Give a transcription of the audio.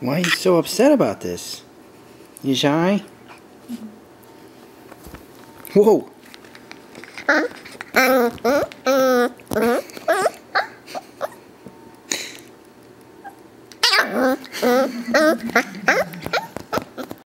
Why are you so upset about this? You shy? Whoa!